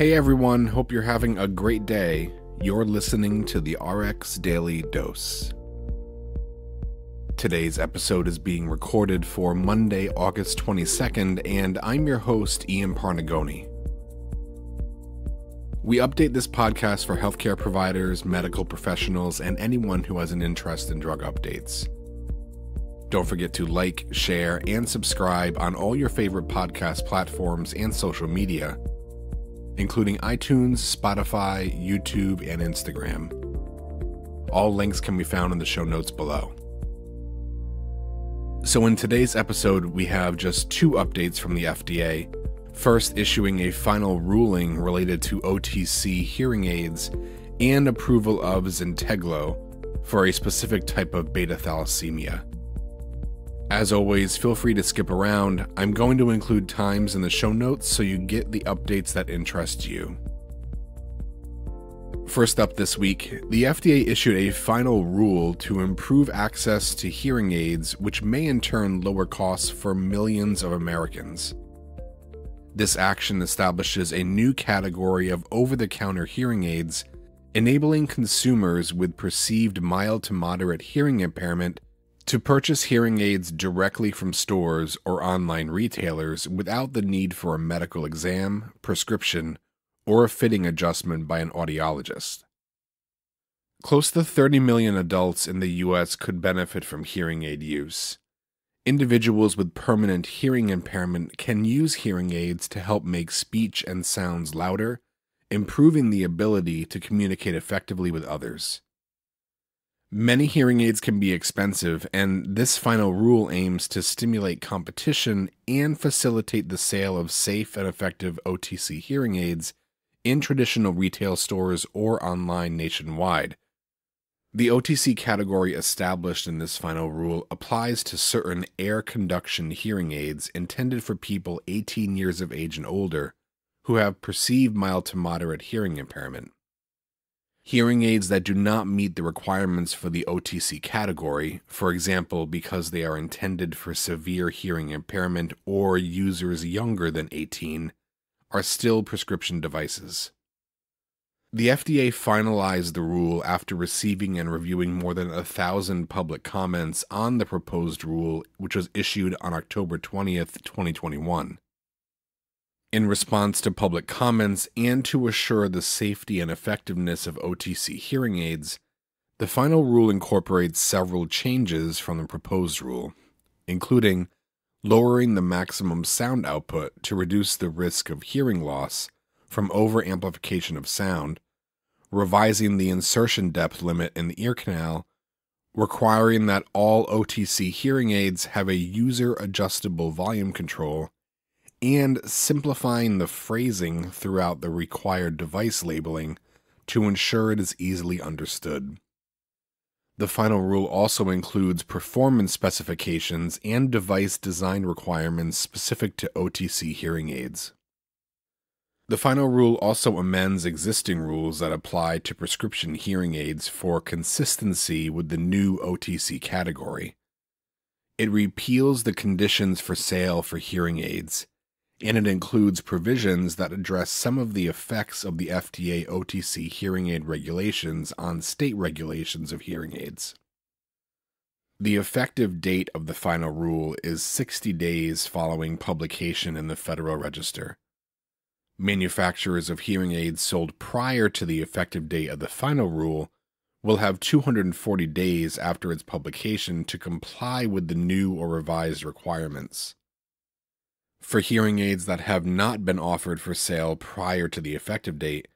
Hey everyone, hope you're having a great day. You're listening to the RX Daily Dose. Today's episode is being recorded for Monday, August 22nd, and I'm your host, Ian Parnagoni. We update this podcast for healthcare providers, medical professionals, and anyone who has an interest in drug updates. Don't forget to like, share, and subscribe on all your favorite podcast platforms and social media, including iTunes, Spotify, YouTube, and Instagram. All links can be found in the show notes below. So, in today's episode, we have just two updates from the FDA. First, issuing a final ruling related to OTC hearing aids and approval of Zynteglo for a specific type of beta thalassemia. As always, feel free to skip around. I'm going to include times in the show notes so you get the updates that interest you. First up this week, the FDA issued a final rule to improve access to hearing aids, which may in turn lower costs for millions of Americans. This action establishes a new category of over the counter hearing aids, enabling consumers with perceived mild to moderate hearing impairment to purchase hearing aids directly from stores or online retailers without the need for a medical exam, prescription, or a fitting adjustment by an audiologist. Close to 30 million adults in the US could benefit from hearing aid use. Individuals with permanent hearing impairment can use hearing aids to help make speech and sounds louder, improving the ability to communicate effectively with others. Many hearing aids can be expensive, and this final rule aims to stimulate competition and facilitate the sale of safe and effective OTC hearing aids in traditional retail stores or online nationwide. The OTC category established in this final rule applies to certain air conduction hearing aids intended for people 18 years of age and older who have perceived mild to moderate hearing impairment. Hearing aids that do not meet the requirements for the OTC category, for example, because they are intended for severe hearing impairment or users younger than 18, are still prescription devices. The FDA finalized the rule after receiving and reviewing more than a thousand public comments on the proposed rule, which was issued on October 20th, 2021. In response to public comments and to assure the safety and effectiveness of OTC hearing aids, the final rule incorporates several changes from the proposed rule, including lowering the maximum sound output to reduce the risk of hearing loss from overamplification of sound, revising the insertion depth limit in the ear canal, requiring that all OTC hearing aids have a user adjustable volume control and simplifying the phrasing throughout the required device labeling to ensure it is easily understood. The final rule also includes performance specifications and device design requirements specific to OTC hearing aids. The final rule also amends existing rules that apply to prescription hearing aids for consistency with the new OTC category. It repeals the conditions for sale for hearing aids and it includes provisions that address some of the effects of the FDA OTC hearing aid regulations on state regulations of hearing aids. The effective date of the final rule is 60 days following publication in the Federal Register. Manufacturers of hearing aids sold prior to the effective date of the final rule will have 240 days after its publication to comply with the new or revised requirements. For hearing aids that have not been offered for sale prior to the effective date,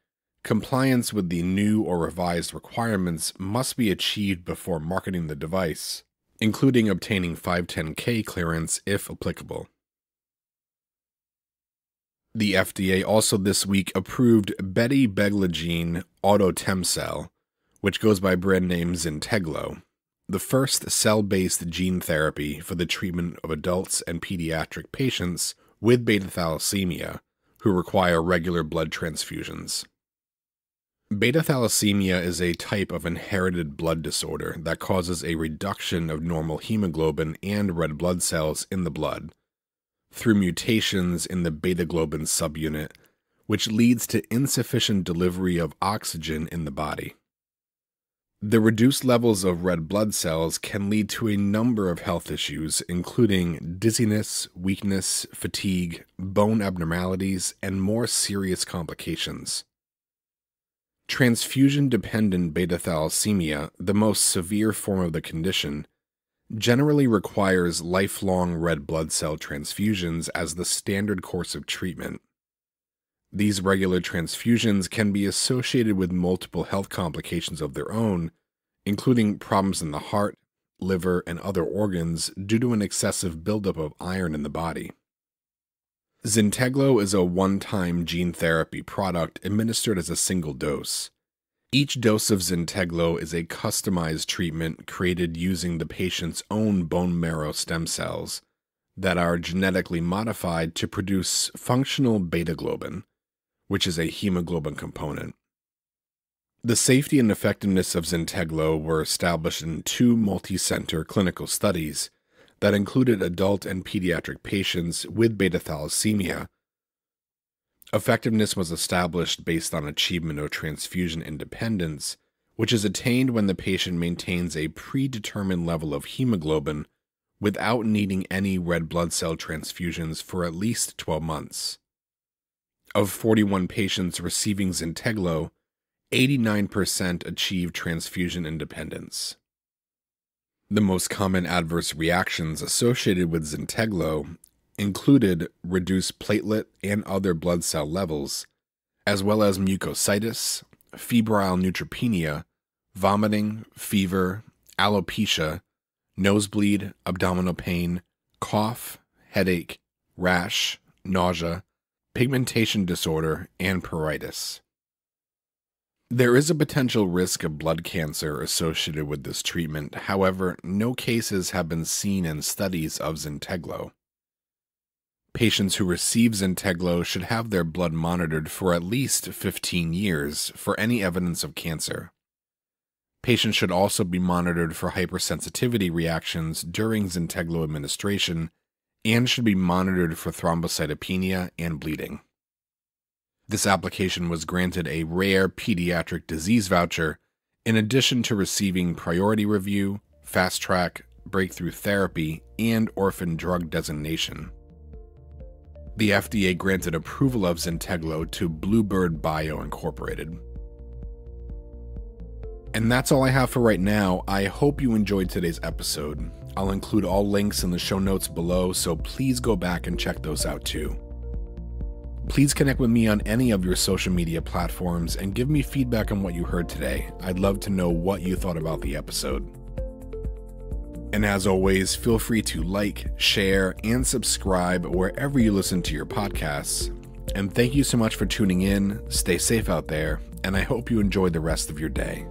compliance with the new or revised requirements must be achieved before marketing the device, including obtaining 510K clearance if applicable. The FDA also this week approved Betty betibeglogene autotemcel, which goes by brand name Zynteglo, the first cell based gene therapy for the treatment of adults and pediatric patients with beta thalassemia who require regular blood transfusions. Beta thalassemia is a type of inherited blood disorder that causes a reduction of normal hemoglobin and red blood cells in the blood through mutations in the beta globin subunit, which leads to insufficient delivery of oxygen in the body. The reduced levels of red blood cells can lead to a number of health issues, including dizziness, weakness, fatigue, bone abnormalities, and more serious complications. Transfusion dependent beta thalassemia, the most severe form of the condition, generally requires lifelong red blood cell transfusions as the standard course of treatment. These regular transfusions can be associated with multiple health complications of their own, including problems in the heart, liver, and other organs due to an excessive buildup of iron in the body. Zynteglo is a one time gene therapy product administered as a single dose. Each dose of Zynteglo is a customized treatment created using the patient's own bone marrow stem cells that are genetically modified to produce functional beta globin, which is a hemoglobin component. The safety and effectiveness of Zynteglo were established in two multi-center clinical studies that included adult and pediatric patients with beta thalassemia. Effectiveness was established based on achievement of transfusion independence, which is attained when the patient maintains a predetermined level of hemoglobin without needing any red blood cell transfusions for at least 12 months. Of 41 patients receiving Zynteglo, 89% achieved transfusion independence. The most common adverse reactions associated with Zynteglo included reduced platelet and other blood cell levels, as well as mucositis, febrile neutropenia, vomiting, fever, alopecia, nosebleed, abdominal pain, cough, headache, rash, nausea, pigmentation disorder, and pruritus. There is a potential risk of blood cancer associated with this treatment, however, no cases have been seen in studies of Zynteglo. Patients who receive Zynteglo should have their blood monitored for at least 15 years for any evidence of cancer. Patients should also be monitored for hypersensitivity reactions during Zynteglo administration and should be monitored for thrombocytopenia and bleeding. This application was granted a rare pediatric disease voucher in addition to receiving priority review, fast track, breakthrough therapy, and orphan drug designation. The FDA granted approval of Zynteglo to Bluebird Bio Incorporated. And that's all I have for right now. I hope you enjoyed today's episode. I'll include all links in the show notes below, so please go back and check those out too. Please connect with me on any of your social media platforms and give me feedback on what you heard today. I'd love to know what you thought about the episode. And as always, feel free to like, share, and subscribe wherever you listen to your podcasts. And thank you so much for tuning in. Stay safe out there, and I hope you enjoy the rest of your day.